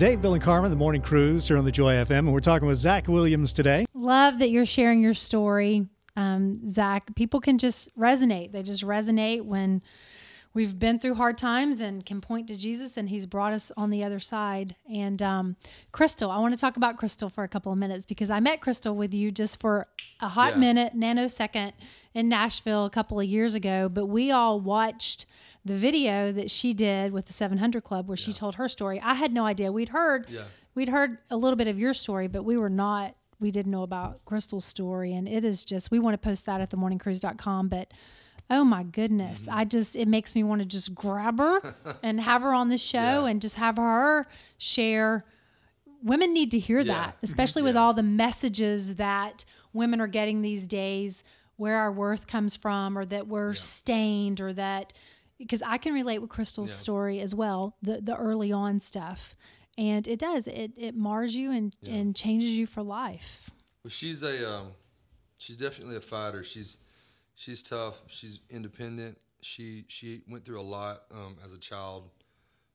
Dave, Bill, and Carmen, the morning cruise here on the Joy FM, and we're talking with Zach Williams today. Love that you're sharing your story, um, Zach. People can just resonate. They just resonate when we've been through hard times and can point to Jesus, and He's brought us on the other side. And um, Crystal, I want to talk about Crystal for a couple of minutes because I met Crystal with you just for a hot Yeah. minute, nanosecond, in Nashville a couple of years ago. But we all watched the video that she did with the 700 Club where she told her story. I had no idea. We'd heard Yeah. we'd heard a little bit of your story, but we were not we didn't know about Crystal's story and it is just we want to post that at themorningcruise.com, but oh my goodness, Mm-hmm. I just it makes me want to just grab her and have her on the show Yeah. and just have her share women need to hear Yeah. that, especially with all the messages that women are getting these days, where our worth comes from, or that we're stained, or that because I can relate with Crystal's Yeah. story as well, the the early on stuff, and it does it it mars you and and changes you for life. Well, she's a um, she's definitely a fighter. She's she's tough. She's independent. She she went through a lot um, as a child.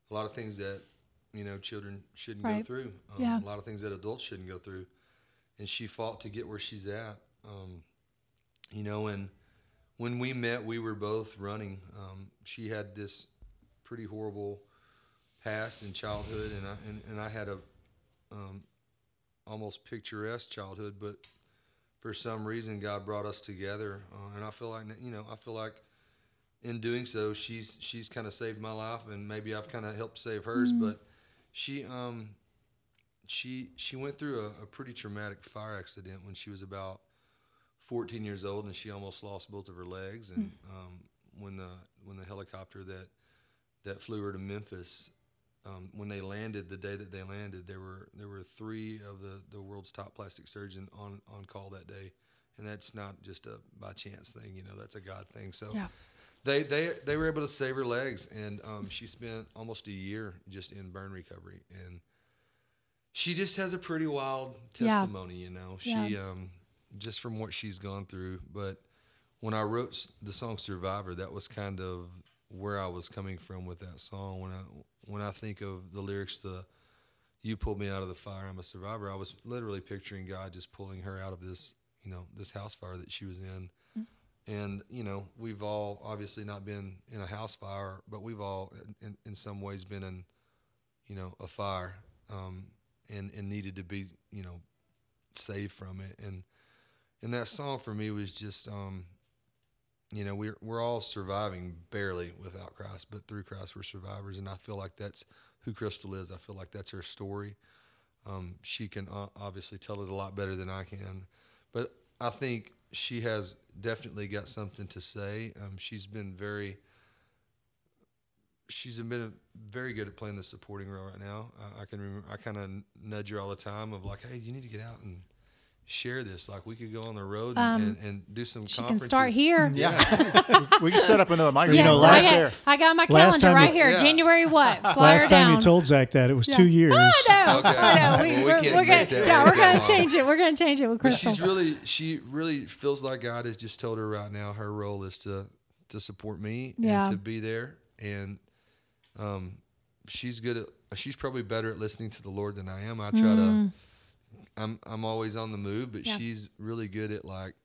A lot of things that you know children shouldn't Right. go through. Um, Yeah. A lot of things that adults shouldn't go through. And she fought to get where she's at. Um, you know, and when we met, we were both running. Um, she had this pretty horrible past in childhood, and I and, and I had a um, almost picturesque childhood, but for some reason God brought us together, uh, and I feel like you know I feel like in doing so she's she's kind of saved my life, and maybe I've kind of helped save hers, but she um she she went through a, a pretty traumatic fire accident when she was about 14 years old, and she almost lost both of her legs, and um, when the when the helicopter that that flew her to Memphis um, when they landed the day that they landed, there were there were three of the, the world's top plastic surgeon on, on call that day, and that's not just a by chance thing, you know, that's a God thing. So Yeah. they they they were able to save her legs, and um, she spent almost a year just in burn recovery, and she just has a pretty wild Yeah. testimony, you know. She Yeah. um, just from what she's gone through, but when I wrote the song Survivor, that was kind of where I was coming from with that song. When I when I think of the lyrics, the "You pulled me out of the fire, I'm a survivor," I was literally picturing God just pulling her out of this, you know, this house fire that she was in. And you know, we've all obviously not been in a house fire, but we've all, in, in some ways, been in, you know, a fire, um, and and needed to be, you know, saved from it. And and that song for me was just, um, you know, we're we're all surviving barely without Christ, but through Christ we're survivors. And I feel like that's who Crystal is. I feel like that's her story. Um, she can obviously tell it a lot better than I can, but I think she has definitely got something to say. Um, she's been very, she's been very good at playing the supporting role right now. I, I can remember, I kind of nudge her all the time of like, hey, you need to get out and share this. Like we could go on the road and, and, and do some Um, She can start here. Yeah. we can set up another microphone. Yes, know, I, last- got, there. I got my calendar right you- here. Yeah. January what? Fly Last her time down. you told Zach that, it was two years. I know. Okay. I know. We, Well, we are can't we're gonna, yeah, we're gonna that change it. We're gonna change it with But Crystal. she's really, she really feels like God has just told her right now her role is to to support me Yeah. and to be there. And um, she's good at. She's probably better at listening to the Lord than I am. I try to. I'm I'm always on the move, but Mm. Yeah. she's really good at like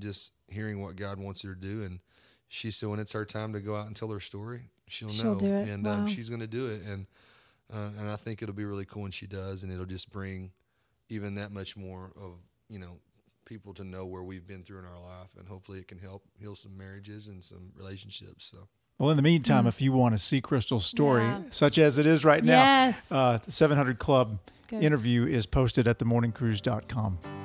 just hearing what God wants her to do. And she said when it's her time to go out and tell her story, she'll, She'll know, do it. and Wow. um, she's going to do it. And uh, and I think it'll be really cool when she does, and it'll just bring even that much more of you know people to know where we've been through in our life, and hopefully it can help heal some marriages and some relationships. So Well, in the meantime, if you want to see Crystal's story, Mm. Yeah. such as it is right now, Yes. uh, the 700 Club Interview is posted at themorningcruise.com.